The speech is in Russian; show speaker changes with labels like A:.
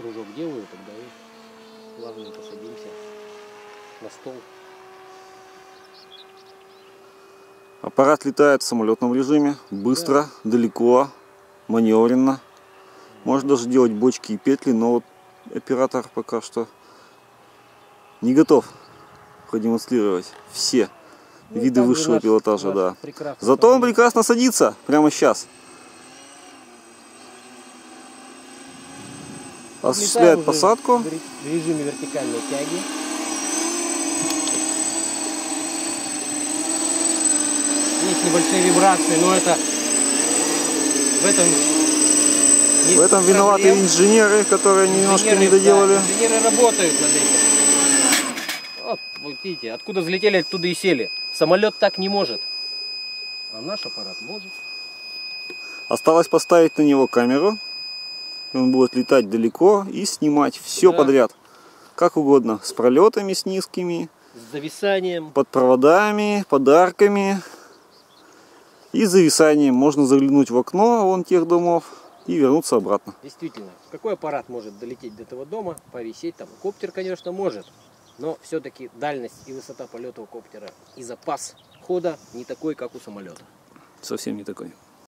A: кружок делаю, тогда и плавненько садимся на стол.
B: Аппарат летает в самолетном режиме, быстро, далеко, маневренно. Можно даже делать бочки и петли, но вот оператор пока что не готов продемонстрировать все
A: Ну,
B: виды высшего
A: наш-
B: пилотажа,
A: наш
B: да. Зато он прекрасно садится прямо сейчас. Осуществляет посадку.
A: В ре- в режиме вертикальной тяги. Есть небольшие вибрации, но это в этом есть
B: В этом виноваты
A: проблем.
B: инженеры, которые немножко не
A: Инженеры,
B: доделали.
A: да, инженеры работают над этим. Вот, вот видите, откуда взлетели, оттуда и сели. Самолет так не может. А наш аппарат может.
B: Осталось поставить на него камеру. И Он будет летать далеко и снимать все
A: Да.
B: подряд. Как угодно. С пролетами, с низкими,
A: С зависанием.
B: под проводами, подарками. И зависанием. Можно заглянуть в окно вон тех домов и вернуться обратно.
A: Действительно, какой аппарат может долететь до этого дома, повисеть там? Коптер, конечно, может. Но все-таки дальность и высота полета у коптера и запас хода не такой, как у самолета.
B: Совсем не такой.